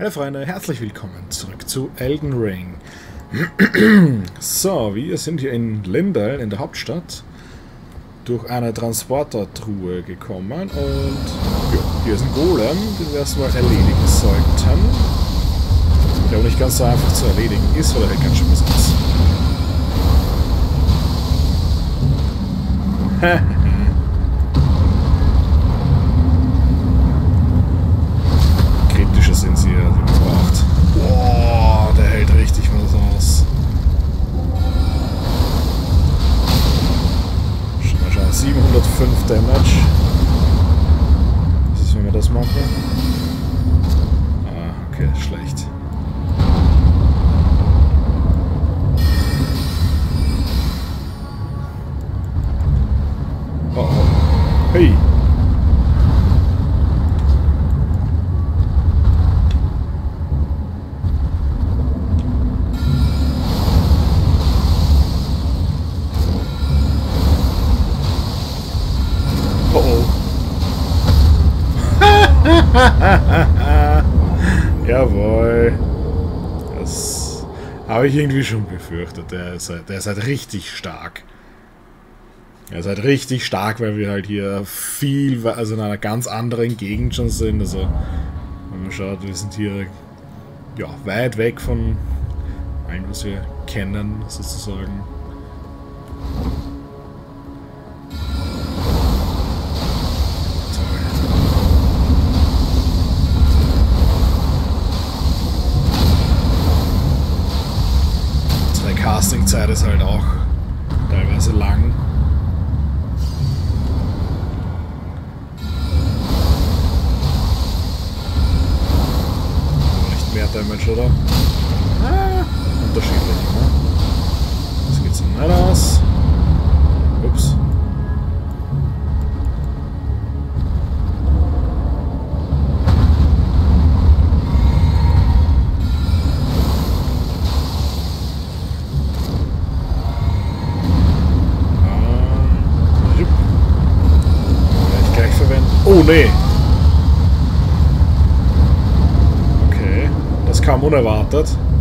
Hallo Freunde, herzlich willkommen zurück zu Elden Ring. so, wir sind hier in Lindell, in der Hauptstadt, durch eine Transportertruhe gekommen und ja, hier ist ein Golem, den wir erstmal erledigen sollten. Der auch nicht ganz so einfach zu erledigen ist, weil er hält ganz schön was aus. Damage. Was ist, wenn wir das machen? Ah, okay, schlecht. Oh, oh. Hey! Jawohl. Das habe ich irgendwie schon befürchtet. Der ist, halt, der ist halt richtig stark. Er ist halt richtig stark, weil wir halt hier viel, also in einer ganz anderen Gegend schon sind. Also, wenn man schaut, wir sind hier ja, weit weg von allem, was wir kennen, sozusagen. Castingzeit ist halt auch teilweise lang. Nicht mehr Damage, oder? Kam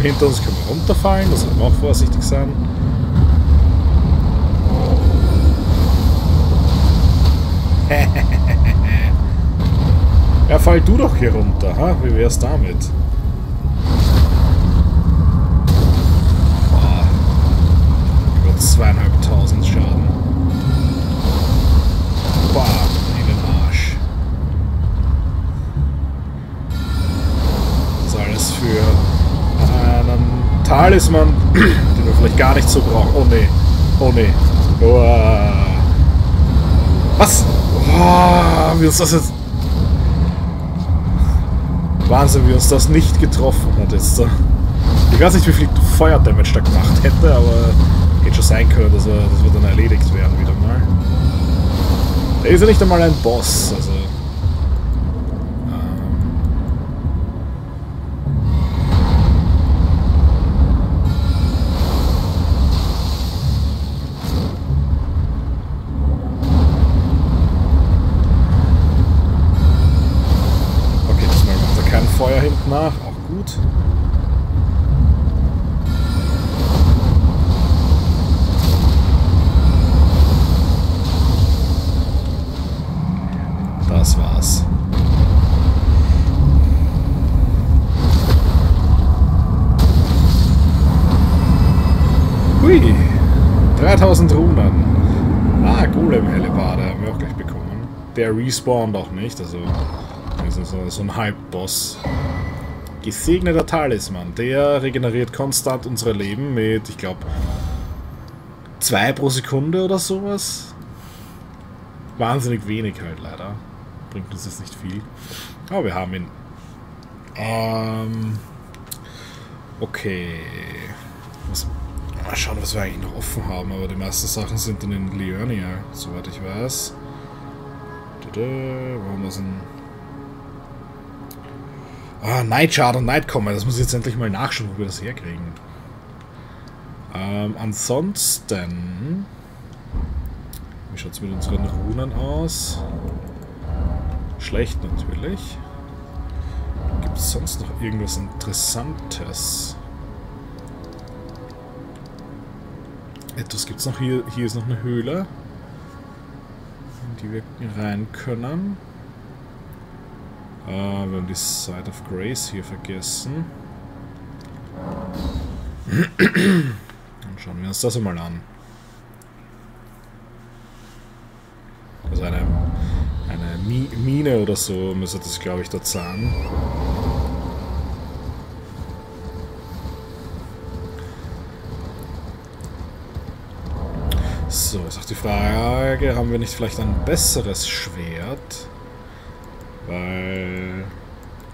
hinter uns können wir runterfallen, das sollten wir auch vorsichtig sein. ja, fall du doch hier runter, ha? Wie wär's damit? Boah. Über zweieinhalbtausend Schaden. Boah, in den Arsch. Das ist alles für Talisman, den wir vielleicht gar nicht so brauchen. Oh ne, oh ne. Oh, was? Oh, wie uns das jetzt... Wahnsinn, wie uns das nicht getroffen hat jetzt. Ich weiß nicht, wie viel Feuerdamage da gemacht hätte, aber hätte schon sein können, dass, er, dass wir dann erledigt werden wieder mal. Der ist ja nicht einmal ein Boss, also... nach, auch gut. Das war's. Hui, 3000 Runen. Ah, Golem-Hellebade haben wir auch gleich bekommen. Der respawnt auch nicht, also, also so, so ein Hype-Boss. Gesegneter Talisman. Der regeneriert konstant unsere Leben mit, ich glaube, zwei pro Sekunde oder sowas. Wahnsinnig wenig halt leider. Bringt uns jetzt nicht viel. Aber wir haben ihn. Ähm, okay. Was, mal schauen, was wir eigentlich noch offen haben, aber die meisten Sachen sind dann in Liurnia, soweit ich weiß. Da, wo haben wir denn? Ah, Nightshard und Nightcomer, das muss ich jetzt endlich mal nachschauen, wo wir das herkriegen. Ähm, ansonsten... Wie schaut es mit unseren Runen aus? Schlecht natürlich. Gibt es sonst noch irgendwas Interessantes? Etwas gibt es noch hier. Hier ist noch eine Höhle, in die wir rein können. Äh, wir haben die Side of Grace hier vergessen. Dann schauen wir uns das einmal an. Also eine, eine Mine oder so müsste das, glaube ich, dort sein. So, ist auch die Frage, haben wir nicht vielleicht ein besseres Schwert? Weil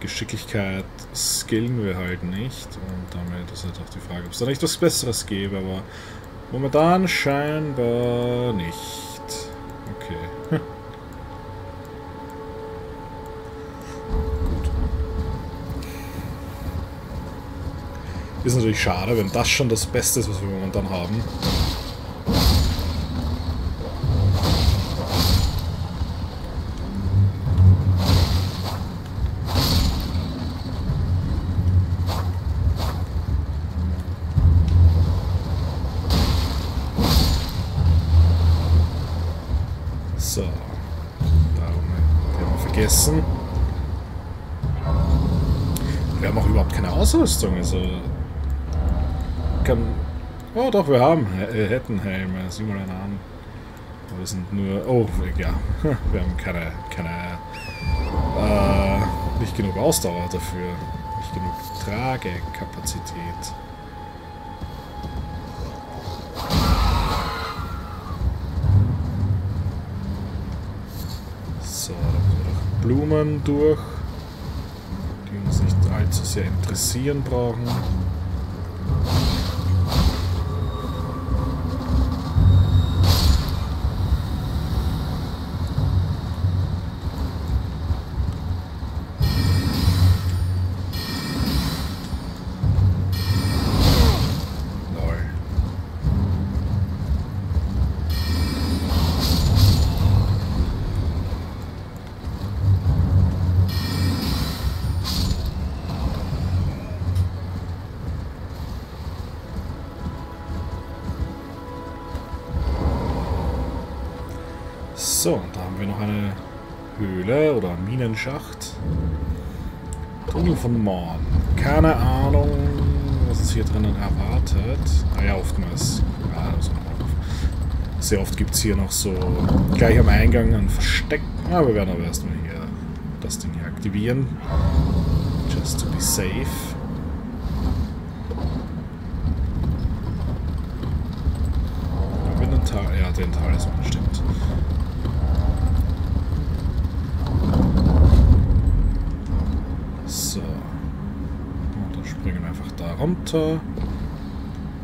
Geschicklichkeit skillen wir halt nicht. Und damit ist halt auch die Frage, ob es da nicht was Besseres gäbe, aber momentan scheinbar nicht. Okay. Gut. Ist natürlich schade, wenn das schon das Beste ist, was wir momentan haben. Ausrüstung. Also. Kann. Oh doch, wir haben. Wir hätten Helme. Sieh mal einen an. Wir sind nur. Oh, ja. Wir haben keine. keine. Äh, nicht genug Ausdauer dafür. Nicht genug Tragekapazität. Müssen wir noch Blumen durch allzu sehr interessieren brauchen. Haben wir noch eine Höhle oder Minenschacht. Tunnel von Morn. Keine Ahnung, was es hier drinnen erwartet. Naja, ah oftmals. Ja, also sehr oft gibt es hier noch so gleich am Eingang ein Versteck. Aber ah, wir werden aber erstmal hier das Ding hier aktivieren. Just to be safe. Ja, den Talisman, runter.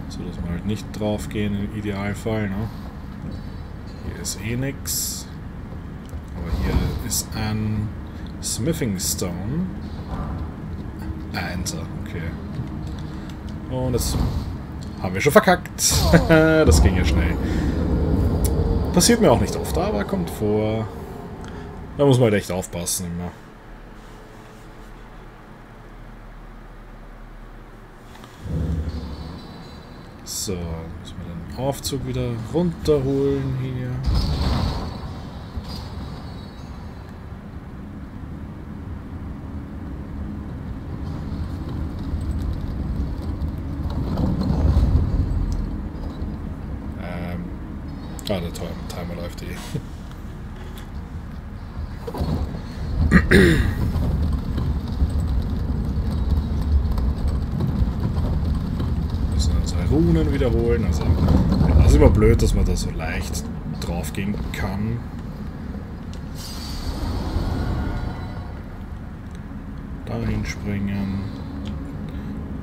So dass wir halt nicht drauf gehen im Idealfall. Ne? Hier ist eh nix. Aber hier ist ein Smithing Stone. Ah, Enter, okay. Und das haben wir schon verkackt. das ging ja schnell. Passiert mir auch nicht oft, aber kommt vor. Da muss man halt echt aufpassen immer. So, müssen wir den Aufzug wieder runterholen hier. Ähm, ah, der Timer läuft eh. Runen wiederholen. Also, das ist immer blöd, dass man da so leicht drauf gehen kann. Dahin springen.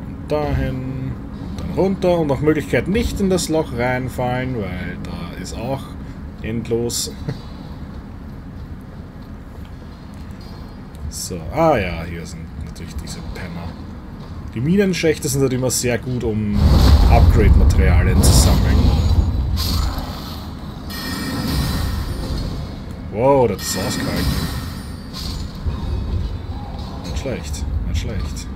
Und dahin. Dann runter. Und nach Möglichkeit nicht in das Loch reinfallen, weil da ist auch endlos. so, ah ja, hier sind natürlich diese Penner. Die Minenschächte sind halt immer sehr gut, um Upgrade-Materialien zu sammeln. Wow, das ist auskalt. Nicht schlecht, nicht schlecht.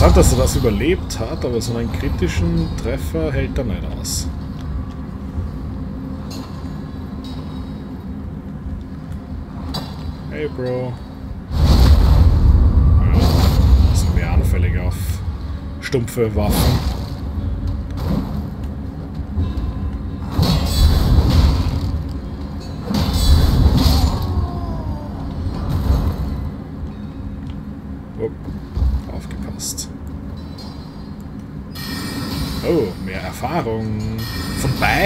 Interessant, dass er das überlebt hat, aber so einen kritischen Treffer hält er nicht aus. Hey, Bro. Ja, sind wir anfällig auf stumpfe Waffen.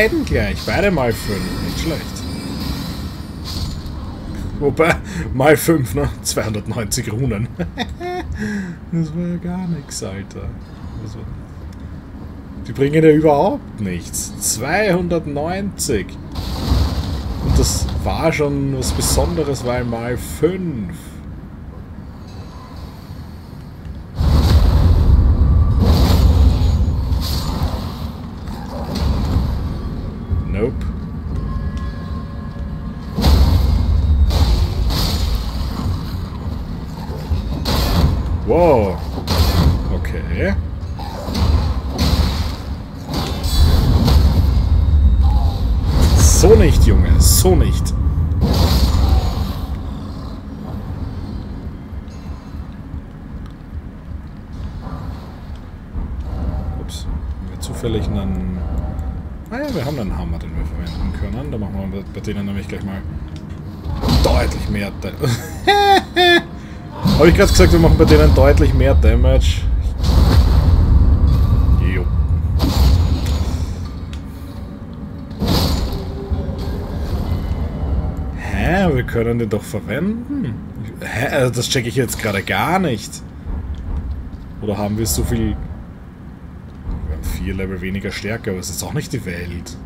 Beiden gleich. Beide mal fünf. Nicht schlecht. Wobei, mal 5, ne? 290 Runen. das war ja gar nichts, Alter. Also, die bringen ja überhaupt nichts. 290. Und das war schon was Besonderes, weil mal 5. So nicht, Junge. So nicht. Ups. Haben wir zufällig einen... Ah ja, wir haben einen Hammer, den wir verwenden können. Da machen wir bei denen nämlich gleich mal deutlich mehr... Habe ich gerade gesagt, wir machen bei denen deutlich mehr Damage. Wir können den doch verwenden? Hä? Also das checke ich jetzt gerade gar nicht. Oder haben wir so viel... Wir haben vier Level weniger Stärke, aber es ist auch nicht die Welt.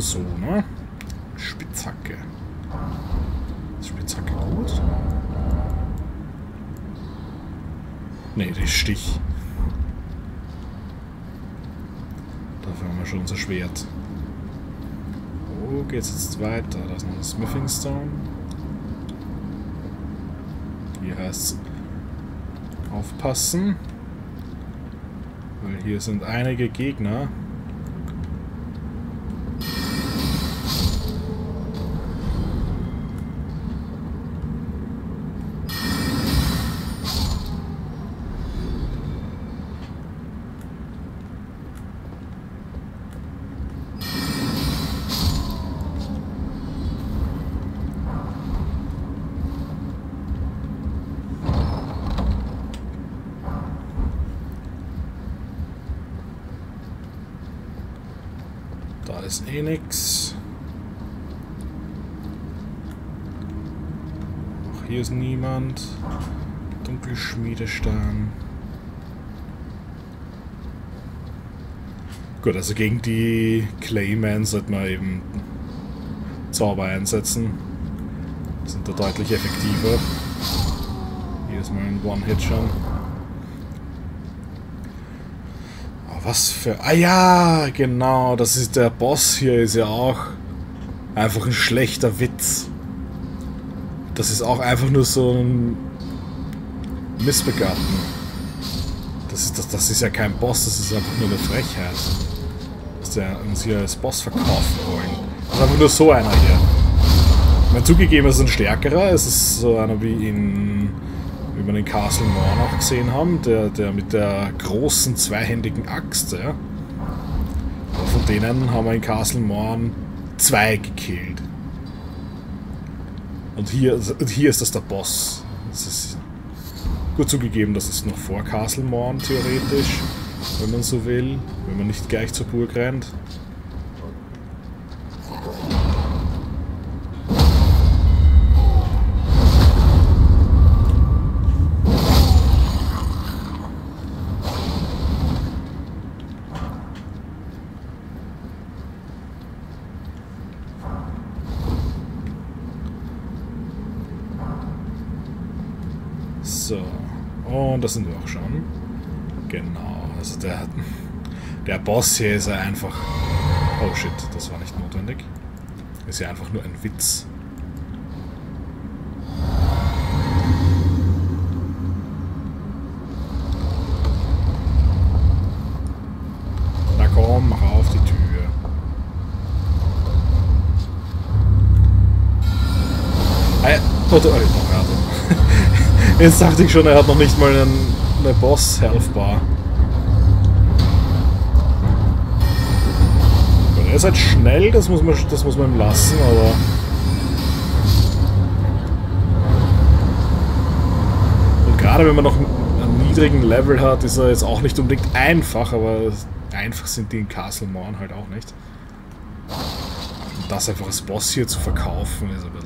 So, ne? Spitzhacke. Ist Spitzhacke gut? Ne, die Stich. Dafür haben wir schon unser Schwert. Wo geht's jetzt weiter? Da ist noch ein Smithing Stone. Hier heißt aufpassen. Weil hier sind einige Gegner. Da ist eh nix. Auch hier ist niemand. Dunkelschmiedestein. Gut, also gegen die Clayman sollte man eben Zauber einsetzen. Sind da deutlich effektiver. Hier ist mal ein One-Hit schon. Was für... Ah ja, genau. Das ist der Boss hier, ist ja auch einfach ein schlechter Witz. Das ist auch einfach nur so ein Missbegatten. Das ist, das, das ist ja kein Boss, das ist einfach nur eine Frechheit. Dass der uns hier als Boss verkaufen wollen. Das ist einfach nur so einer hier. Mein zugegeben, es ist ein stärkerer. Es ist so einer wie in wie wir in Castle Morn auch gesehen haben, der, der mit der großen zweihändigen Axt, ja. Aber von denen haben wir in Castle Morn zwei gekillt. Und hier, hier ist das der Boss. Das ist Gut zugegeben, das ist noch vor Castlemorn theoretisch, wenn man so will, wenn man nicht gleich zur Burg rennt. Das sind wir auch schon. Genau, also der, der Boss hier ist ja einfach... Oh shit, das war nicht notwendig. Ist ja einfach nur ein Witz. Na komm, mach auf die Tür. Ah, ja. oh, oh, oh, Jetzt dachte ich schon, er hat noch nicht mal einen, eine Boss-Health-Bar. Er ist halt schnell, das muss man, das muss man ihm lassen, aber... Und gerade wenn man noch einen niedrigen Level hat, ist er jetzt auch nicht unbedingt einfach, aber einfach sind die in Castle Morn halt auch nicht. Und das einfach als Boss hier zu verkaufen, ist ein bisschen...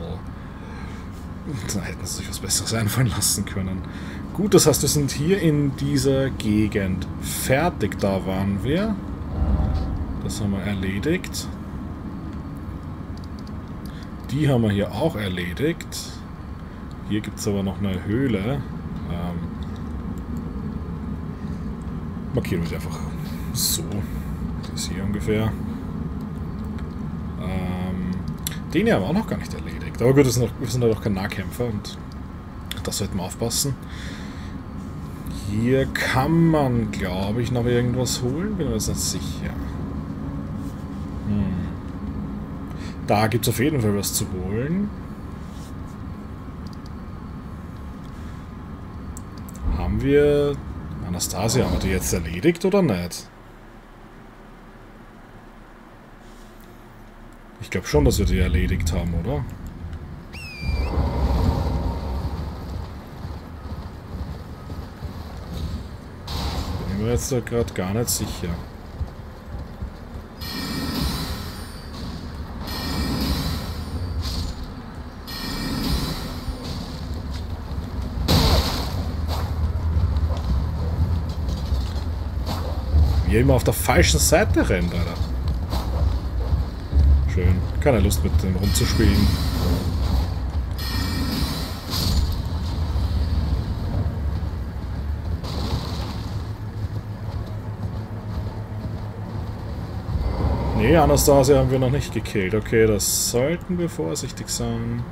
Da hätten sie sich was Besseres einfallen lassen können. Gut, das heißt, wir sind hier in dieser Gegend fertig. Da waren wir. Das haben wir erledigt. Die haben wir hier auch erledigt. Hier gibt es aber noch eine Höhle. Ähm, markieren wir sie einfach so. Das hier ungefähr. Ähm, den hier haben wir auch noch gar nicht erledigt. Aber gut, wir sind, noch, wir sind ja doch kein Nahkämpfer und das sollten wir aufpassen. Hier kann man, glaube ich, noch irgendwas holen. Bin mir jetzt nicht sicher. Hm. Da gibt es auf jeden Fall was zu holen. Haben wir... Anastasia, haben wir die jetzt erledigt oder nicht? Ich glaube schon, dass wir die erledigt haben, oder? Mir jetzt da gerade gar nicht sicher. Wie er immer auf der falschen Seite rennt, Alter. Schön. Keine Lust mit dem rumzuspielen. Nee, Anastasia haben wir noch nicht gekillt. Okay, das sollten wir vorsichtig sein.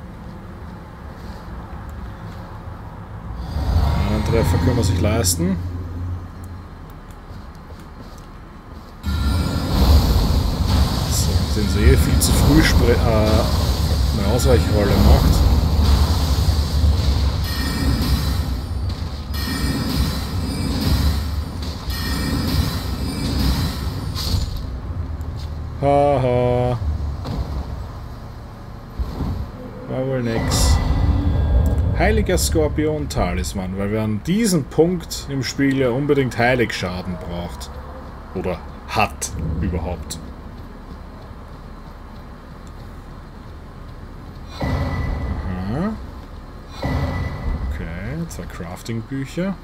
Einen Treffer können wir sich leisten. So, den See viel zu früh äh, eine Ausweichrolle macht. Haha. War wohl nix. Heiliger Skorpion-Talisman, weil wir an diesem Punkt im Spiel ja unbedingt Heiligschaden braucht. Oder hat überhaupt. Aha. Okay, zwei Crafting-Bücher.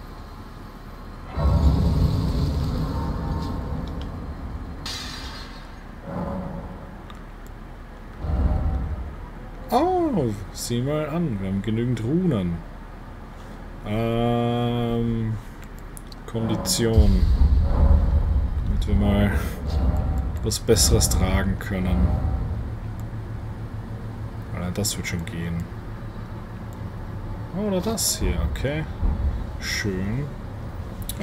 Sieh mal an. Wir haben genügend Runen. Ähm, Kondition. Damit wir mal was Besseres tragen können. Das wird schon gehen. Oder das hier, okay. Schön.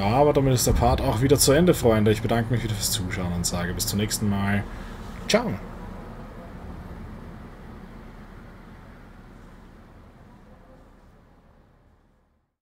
Aber damit ist der Part auch wieder zu Ende, Freunde. Ich bedanke mich wieder fürs Zuschauen und sage bis zum nächsten Mal. Ciao.